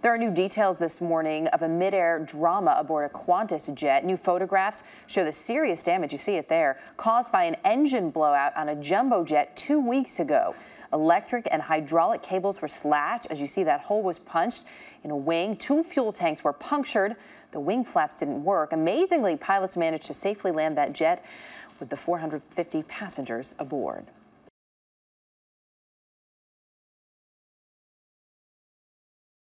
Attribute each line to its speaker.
Speaker 1: There are new details this morning of a midair drama aboard a Qantas jet. New photographs show the serious damage, you see it there, caused by an engine blowout on a jumbo jet two weeks ago. Electric and hydraulic cables were slashed. As you see, that hole was punched in a wing. Two fuel tanks were punctured. The wing flaps didn't work. Amazingly, pilots managed to safely land that jet with the 450 passengers aboard.